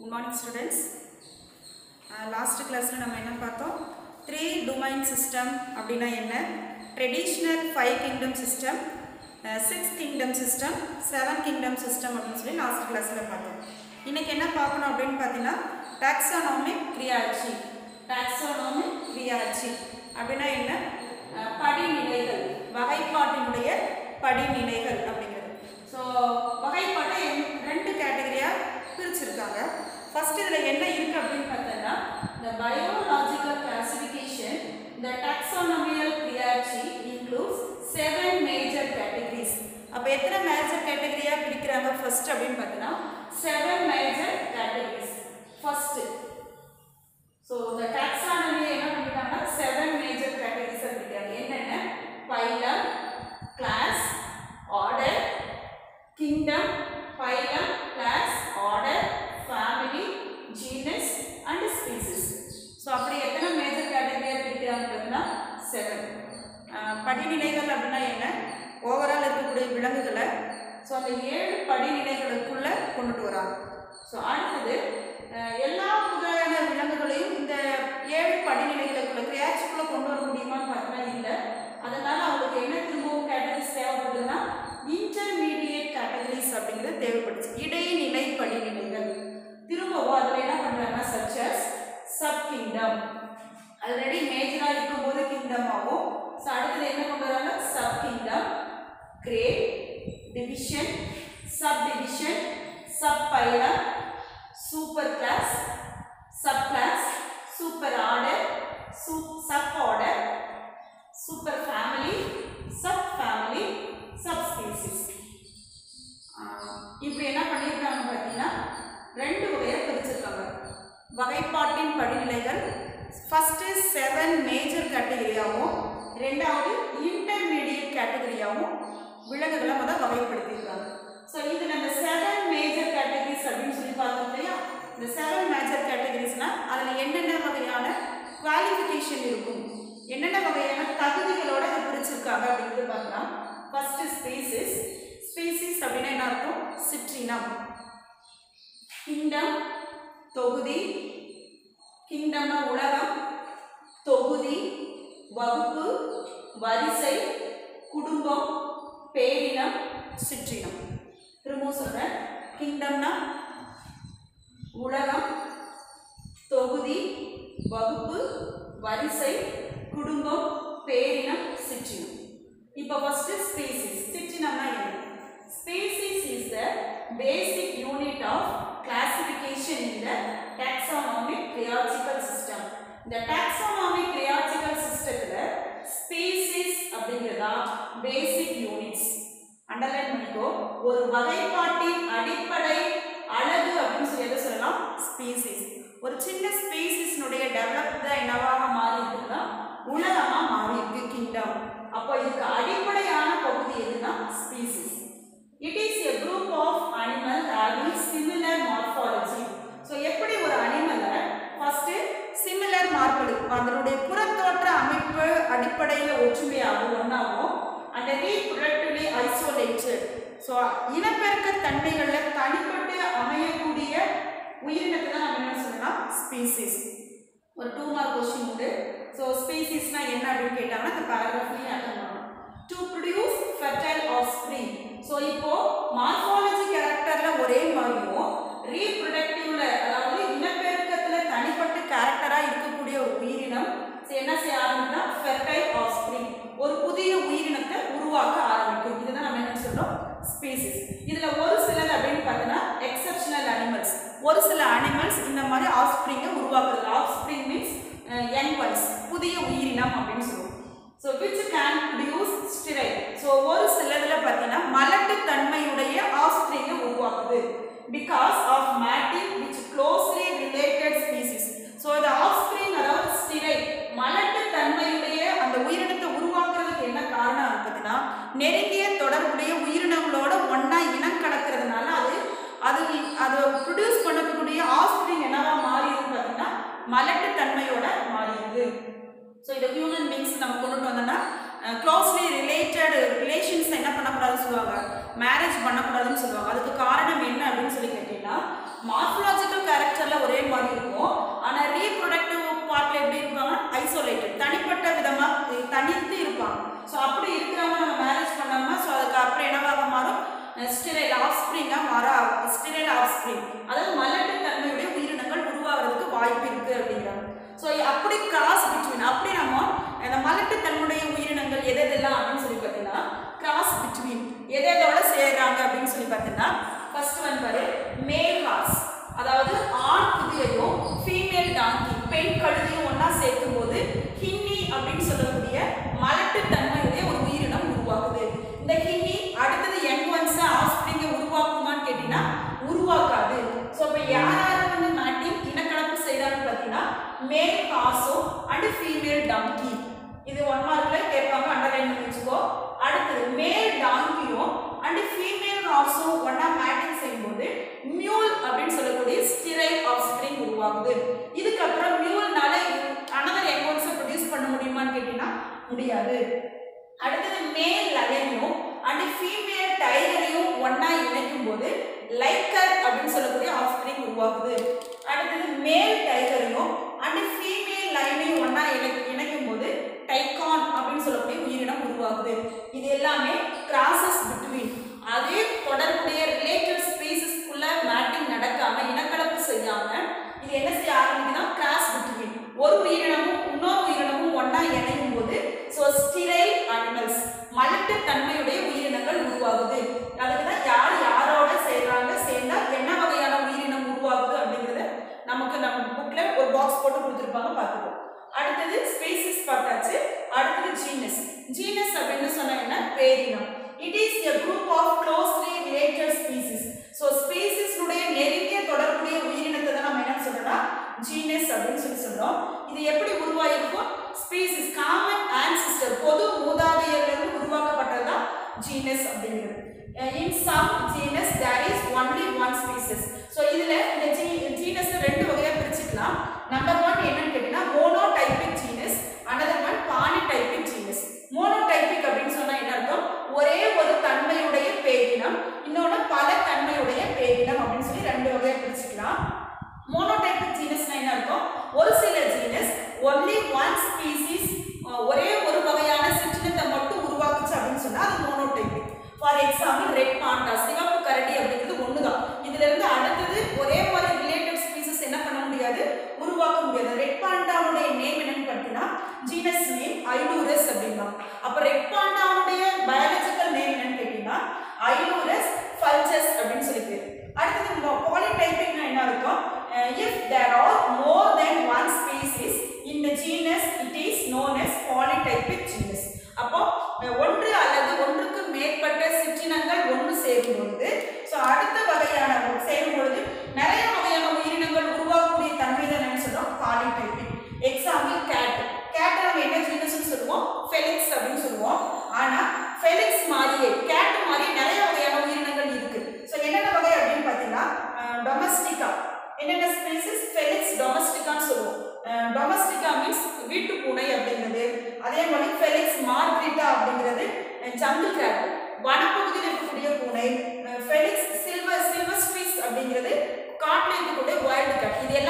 Good morning students last கிளாஸில் நம்ம என்ன பார்த்தோம்? த்ரீ டொமைன் சிஸ்டம் அப்படின்னா என்ன? Traditional five kingdom system six kingdom system seven kingdom system அப்படின்னு சொல்லி லாஸ்ட் கிளாஸில் பார்த்தோம். இன்றைக்கி என்ன பார்க்கணும் அப்படின்னு பார்த்தீங்கன்னா டாக்ஸானாமிக் கிரியாட்சி டாக்ஸானாமிக் கிரியாட்சி அப்படின்னா என்ன? அஹ், படிநிலைகள் வகைப்பாட்டினுடைய படிநிலைகள் அப்படிங்கிறது. ஸோ வகைப்பாட்டை என்- ரெண்டு கேட்டகரியாக பிரிச்சிருக்காங்க. ஃபர்ஸ்ட் இதில் என்ன இருக்கு அப்படின்னு பார்த்தோம்னா இந்த பயோலாஜிக்கல் கிளாசிஃபிகேஷன் இந்த taxonomical hierarchy includes seven major categories அப்போ எத்தனை மேஜர் கேட்டகரியாக பிடிக்கிறாங்க ஃபர்ஸ்ட் அப்படின்னு பார்த்தோன்னா seven major categories first so இந்த டாக்ஸானமி என்ன பண்ணிட்டாங்கன்னா செவன் மேஜர் கேட்டகரிஸ் பிரிக்கிறாங்க என்னென்ன phylum class order kingdom phylum class order family genus and species so அப்படி எத்தனை மேஜர் கேட்டகரியாக பிரிக்கிறாங்க பார்த்தீங்கன்னா செவன் படிநிலைகள் அப்படின்னா என்ன ஓவரால் இருக்கக்கூடிய விலங்குகளை ஸோ அந்த ஏழு படிநிலைகளுக்குள்ள கொண்டுட்டு வராங்க. ஸோ அடுத்தது எல்லா வகையான விலங்குகளையும் இந்த ஏழு படிநிலைகளுக்குள்ள கிரியாச்சுக்குள்ள கொண்டு வர முடியுமான்னு பார்த்தா இல்லை. அதனால் அவங்களுக்கு என்ன திரும்பவும் கேட்டகரிஸ் தேவைப்படுதுன்னா இன்டர்மீடியட் கேட்டகரிஸ் அப்படிங்கிறது தேவைப்படுச்சு இடைநிலை படிநிலைகள். திரும்பவும் அதில் என்ன பண்ணுறாங்கன்னா சச்சஸ் சப் கிங்டம் ஆல்ரெடி மேஜராக இருக்கும்போது கிங்டம் ஆகும். ஸோ அடுத்தது என்ன கொண்டு வராங்க subkingdom great division subdivision subphylum superclass subclass superorder superclass, order superfamily subfamily subspecies இப்படி என்ன பண்ணியிருக்காங்க பார்த்தீங்கன்னா ரெண்டு வகையை பிரிச்சிருக்காங்க. வகைப்பாட்டின் படிநிலைகள் ஃபஸ்ட்டு செவன் மேஜர் கேட்டகரியாகவும் ரெண்டாவது இன்டர்மீடியட் கேட்டகரியாகவும் விலங்குகளை முதல் வகைப்படுத்தியிருக்காங்க. ஸோ இதில் இந்த செவன் மேஜர் கேட்டகரிஸ் அப்படின்னு சொல்லி பார்த்தோம் இல்லையா? இந்த செவன் மேஜர் கேட்டகரிஸ்னால் அதில் என்னென்ன வகையான குவாலிஃபிகேஷன் இருக்கும்? என்னென்ன வகையான தகுதிகளோட அது பிடிச்சிருக்காங்க அப்படின்னு பார்க்கலாம். ஃபர்ஸ்ட் ஸ்பீசிஸ் ஸ்பீசிஸ் அப்படின்னா என்ன அர்த்தம்? சிற்றினம் கிங்டம் தொகுதி. கிங்டம்னா உலகம். தொகுதி வகுப்பு வரிசை குடும்பம். பேரினம் சிற்றினம். திரும்பவும் சொல்றேன். கிங்டம்னா உலகம் தொகுதி வகுப்பு வரிசை குடும்பம் பேரினம் சிற்றினம். இப்போ ஃபர்ஸ்ட் ஸ்பீசிஸ் சிற்றினம்னா என்ன? Species is the basic unit of classification in the taxonomic hierarchical system இந்த டாக்ஸானாமிக் கிரியாலஜிக்கல் சிஸ்டத்தில் ஒரு வகைப்பாட்டின் அடிப்படை அழகு அப்படின்னு சொல்லி எதை சொல்லலாம்? ஸ்பீசிஸ் ஒரு சின்ன ஸ்பீசிஸ்னுடைய டெவலப் தான் என்னவாக மாறி இருக்குன்னா உலகமாக மாறி இருக்கு கிங்டம் அப்போ இதுக்கு அடிப்படை ஸோ இனப்பெருக்க தன்மைகளில் தனிப்பட்டு அமையக்கூடிய உயிரினத்தை தான் நம்ம என்ன சொல்லலாம்? ஸ்பீசிஸ் ஒரு டூ மார்க் கொஸ்டின் உண்டு ஸோ ஸ்பீசிஸ்னா என்ன அப்படின்னு கேட்டாங்கன்னா இந்த பேராகிராஃப்லையும் அட்டன் பண்ணணும் to produce fertile offspring so இப்போ மார்ஃபாலஜி கேரக்டர் ஒரே மாதிரியும் ரீப்ரொடக்டிவ்ல அதாவது இனப்பெருக்கத்தில் தனிப்பட்ட கேரக்டராக இருக்கக்கூடிய ஒரு உயிரினம் so என்ன செய்ய ஆரம்பிக்கும்னா ஃபெர்டைல் ஆஃப் ஸ்ப்ரிங் ஒரு புதிய உயிரினத்தை உருவாக்க ஆரம்பிக்கும் இதுதான் நம்ம என்ன சொல்றோம் ஸ்பீசிஸ் இதுல ஒரு சிலது அப்படின்னு பார்த்தீங்கன்னா எக்ஸப்ஷனல் அனிமல்ஸ் ஒரு சில அனிமல்ஸ் இந்த மாதிரி ஆஃப் ஸ்ப்ரிங்கை உருவாக்குறது. Offspring means young ones புதிய உயிரினம் அப்படின்னு சொல்லுவோம். So which can produce sterile so ஒரு சிலதில் பார்த்தீங்கன்னா மலட்டு தன்மையுடைய ஆஃப் ஸ்ப்ரிங்கை உருவாக்குது. Because of mating which closely related species so இந்த ஆஃப் ஸ்ப்ரிங் அதாவது ஸ்டிரைல் மலட்டு தன்மையுடைய அந்த உயிரினத்தை உருவாக்குறதுக்கு என்ன காரணம் பார்த்தீங்கன்னா நெருங்கிய தொடர்புடைய உயிரினங்களோட ஒன்றா இனம் கலக்கிறதுனால அது அது அது ப்ரொடியூஸ் பண்ணக்கூடிய ஆஃப்ஸ்பிரிங் என்னவா மாறிடுது பார்த்தீங்கன்னா மலட்டு தன்மையோட மாறிடுது. ஸோ இதை ஹியூமன் பீங்ஸ் நம்ம கொண்டுட்டு வந்தோம்னா க்ளோஸ்லி ரிலேட்டட் ரிலேஷன்ஸ் என்ன பண்ணக்கூடாதுன்னு சொல்லுவாங்க? மேரேஜ் பண்ணக்கூடாதுன்னு சொல்லுவாங்க. அதுக்கு காரணம் என்ன அப்படின்னு சொல்லி கேட்டீங்கன்னா மார்ஃபலாஜிக்கல் கேரக்டரில் ஒரே மாதிரி இருக்கும். ஆனால் ரீப்ரொடக்டிவ் பார்ட்டில் எப்படி இருப்பாங்கன்னா ஐசோலேட்டட் தனிப்பட்ட விதமாக தனித்து இருப்பாங்க. ஸோ அப்படி இருக்கிறவங்க நம்ம மேரேஜ் பண்ணாமல் ஸோ அதுக்கு அப்புறம் என்னவாக மாறும்? ஸ்டிரைல் ஆஃப்ஸ்ப்ரிங்கா மாற ஸ்டிரைல் ஸ்க்ரீன் அதாவது மலட்டு தன்மையுடைய உயிரினங்கள் உருவாகிறதுக்கு வாய்ப்பு இருக்கு அப்படிங்கிறாங்க ஸோ அப்படி கிராஸ் பிட்வீன் அப்படி நம்ம அந்த மலட்டு தன்னுடைய உயிரினங்கள் எது எதெல்லாம் அப்படின்னு சொல்லி பார்த்தீங்கன்னா கிராஸ் பிட்வீன் எதை எதோட சேர்றாங்க அப்படின்னு சொல்லி பார்த்தீங்கன்னா ஃபர்ஸ்ட் ஒன் பாரு மேல் ஹார்ஸ் அதாவது ஆண் குதிரையும் ஃபீமேல் டாங்கி பெண் கழுதையும் ஒன்றா சேர்க்கும் போது ஹின்னி அப்படின்னு சொல்லக்கூடிய மலட்டு தன்மையுடைய ஒரு உயிரினம் உருவாகுது. இந்த ஹின்னி அடுத்தது யங் ஒன்ஸ் ஆஃப்ஸ்பிரிங்கை உருவாக்குமான்னு கேட்டீங்கன்னா உருவாக்காது ஸோ இப்போ யார் யார் வந்து மேட்டிங் இனக்கலப்பு செய்கிறாங்கன்னு பார்த்தீங்கன்னா மேல் காசோ அண்ட் ஃபீமேல் டாங்கி இது ஒன் மார்க்ல கேட்பாங்க அண்டர்லைன் பண்ணி வச்சுக்கோ. அடுத்தது மேல் டாங்கியும் அண்ட் ஃபீமேல் ஹார்ஸும் ஒன்னா மேட்டிங் செய்யும்போது மியூல் அப்படின்னு சொல்லக்கூடிய ஸ்டிரைல் ஆஃப் ஸ்ப்ரிங் உருவாகுது. இதுக்கப்புறம் மியூல்னால அனதர் எங்கோன்ஸை ப்ரொடியூஸ் பண்ண முடியுமான்னு கேட்டீங்கன்னா முடியாது. அடுத்தது மேல் லயனையும் அண்ட் ஃபீமேல் டைகரையும் ஒண்ணா இணைக்கும் போது லைக்கர் அப்படின்னு சொல்லக்கூடிய ஆஃப் ஸ்ப்ரிங் உருவாகுது. அடுத்தது மேல் டைகரையும் அண்ட் ஃபீமேல் லைனையும் ஒண்ணா இணை இணைக்கும் போது டைகான் அப்படின்னு சொல்லக்கூடிய உயிரினம் உருவாகுது இது எல்லாமே கிராசஸ் பிட்வீன் அதே தொடர்புடைய ரிலேட்டட் ஸ்பீசஸ்க்குள்ள மேட்டிங் நடக்காம இனக்கலப்பு செய்யாம இது என்ன செய்ய ஆரம்பிக்குதுன்னா கிராஸ் பிட்வீன் ஒரு உயிரினமும் இன்னொரு உயிரினமும் ஒண்ணா இணையும் போது ஸோ ஸ்டிரைல் அனிமல்ஸ் மலட்டு தன்மையுடைய உயிரினங்கள் உருவாகுது அதுக்கு தான் யார் யாரோட சேர்றாங்க சேர்ந்தா என்ன வகையான உயிரினம் உருவாகுது அப்படிங்கறத நமக்கு நம்ம புக்ல ஒரு பாக்ஸ் போட்டு கொடுத்துருப்பாங்க பார்த்துக்கோ அடுத்தது ஸ்பீசிஸ் பார்த்தாச்சு. அடுத்தது ஜீனஸ் ஜீனஸ் அப்படின்னு சொன்னா என்ன? பேரினம். It is a group of closely related species so ஸ்பீசிஸ்னுடைய நெருங்கிய தொடர்புடைய உயிரினத்தை தான் நம்ம என்ன சொல்லலாம் ஜீனஸ் அப்படின்னு சொல்லி சொல்றோம். இது எப்படி உருவாயிருக்கும்? ஸ்பீசிஸ் காமன் ஆன்சிஸ்டர் பொது மூதாதையர்லேருந்து உருவாக்கப்பட்டது தான் ஜீனஸ் அப்படிங்கிறது. In some genus there is only one species so இதில் இந்த ஜீ ஜீனஸ் ரெண்டு வகையாக பிரிச்சுக்கலாம். நம்பர் ஒன் என்னன்னு கேட்டீங்கன்னா monotypic genus another one polytypic genus monotypic அப்படின்னு சொன்னா என்ன அர்த்தம்? ஒரே ஒரு தன்மையுடைய பேரினம் இன்னொன்று பல தன்மையுடைய பேரினம் அப்படின்னு சொல்லி ரெண்டு வகையை பிரிச்சுக்கலாம். மோனோடைபிக் ஜீனஸ்னா என்ன அர்த்தம்? ஒரு சில ஜீனஸ் ஒன்லி ஒன் ஸ்பீசிஸ் ஒரே ஒரு வகையான சிற்றினத்தை மட்டும் உருவாக்குச்சு அப்படின்னு சொன்னா அது monotypic for example red panda சிவப்பு கரடி அப்படிங்கிறது ஒண்ணுதான் இதுல இருந்து அடுத்தது ஒரே மாதிரி ரிலேட்டட் ஸ்பீசஸ் என்ன பண்ண முடியாது உருவாக்க முடியாது ரெட் பாண்டாவுடைய நேம் என்னன்னு பார்த்தீங்கன்னா ஜீனஸ் நேம் ஐலூரஸ் அப்படின்னா அப்ப ரெட் பாண்டாவுடைய பயாலஜிக்கல் நேம் என்னன்னு கேட்டீங்கன்னா ஐலூரஸ் ஃபல்சஸ் அப்படின்னு சொல்லி பேர் அடுத்தது பாலிடைபிக்னா என்ன இருக்கும் if there are more then one species in the genus it is known as polytypic genus அப்போ அஹ், ஒன்று அல்லது ஒன்றுக்கு மேற்பட்ட சிற்றினங்கள் ஒன்று சேரும் பொழுது ஸோ அடுத்த வகையான செய்யும்பொழுது பொழுது நிறைய வகையான உயிரினங்கள் உருவாகக்கூடிய தன்மை தான் என்ன சொல்றோம் பாலிடைபிக் எக்ஸாம்பிள் கேட் கேட்டை நம்ம என்ன ஜீனஸ்னு சொல்லுவோம்? ஃபெலிக்ஸ் அப்படின்னு சொல்லுவோம். ஆனா ஃபெலிக்ஸ் மாதிரியே கேட் மாதிரி நிறைய வகையான உயிரினங்கள் இருக்கு. ஸோ என்னென்ன வகை அப்படின்னு பார்த்தீங்கன்னா டொமஸ்டிகா என்னென்ன ஸ்பீசிஸ் ஃபெலிக்ஸ் டொமஸ்டிகான்னு சொல்லுவோம். டொமஸ்டிகா மீன்ஸ் வீட்டு பூனை அப்படிங்கிறது. அதே மாதிரி ஃபெலிக்ஸ் மார்க்ரிட்டா அப்படிங்கிறது சந்து கேட் வனப்பகுதியில் இருக்கக்கூடிய பூனை ஃபெலிக்ஸ் சில்வர் சில்வர் ஸ்பீஸ் அப்படிங்கிறது காட்டில் இருக்கக்கூடிய வைல்டு கேட் இது எல்லாம்